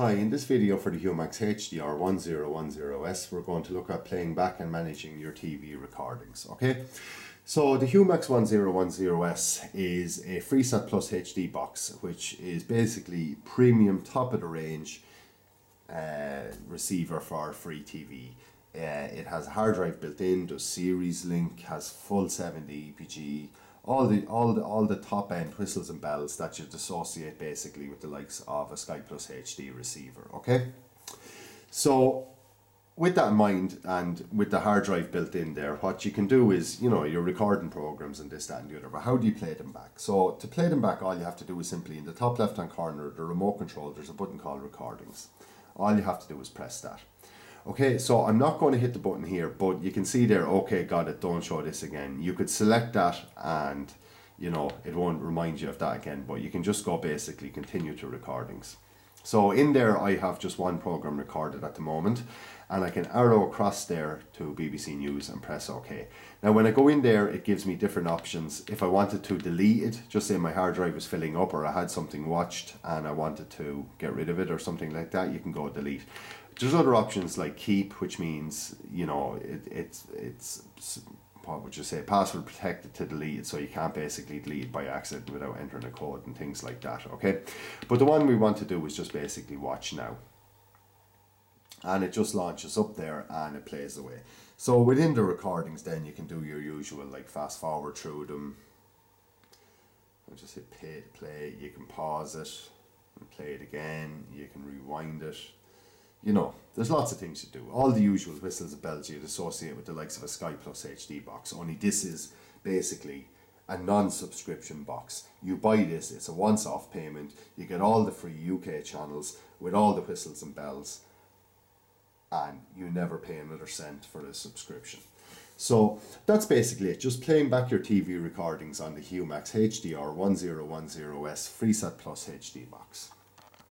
Hi, in this video for the Humax HDR 1010S, we're going to look at playing back and managing your TV recordings, okay? So the Humax 1010S is a FreeSat Plus HD box, which is basically premium top of the range uh, receiver for free TV. Uh, it has a hard drive built in, does series link, has full 70 EPG, all the all the all the top end whistles and bells that you'd associate basically with the likes of a Sky Plus HD receiver. Okay, so with that in mind and with the hard drive built in there, what you can do is you know you're recording programs and this that and the other. But how do you play them back? So to play them back, all you have to do is simply in the top left hand corner, the remote control. There's a button called Recordings. All you have to do is press that. Okay, so I'm not going to hit the button here, but you can see there, okay, got it, don't show this again. You could select that and, you know, it won't remind you of that again, but you can just go basically continue to recordings. So in there, I have just one program recorded at the moment, and I can arrow across there to BBC News and press OK. Now, when I go in there, it gives me different options. If I wanted to delete it, just say my hard drive was filling up or I had something watched and I wanted to get rid of it or something like that, you can go delete. There's other options like keep, which means you know it, it's it's what would you say password protected to delete it, so you can't basically delete it by accident without entering a code and things like that. Okay, but the one we want to do is just basically watch now, and it just launches up there and it plays away. So within the recordings, then you can do your usual like fast forward through them. I'll just hit play, play. You can pause it and play it again. You can rewind it you know, there's lots of things you do. All the usual whistles and bells you'd associate with the likes of a Sky Plus HD box. Only this is basically a non-subscription box. You buy this, it's a once-off payment. You get all the free UK channels with all the whistles and bells, and you never pay another cent for the subscription. So that's basically it. Just playing back your TV recordings on the Humax HDR 1010S FreeSat Plus HD box.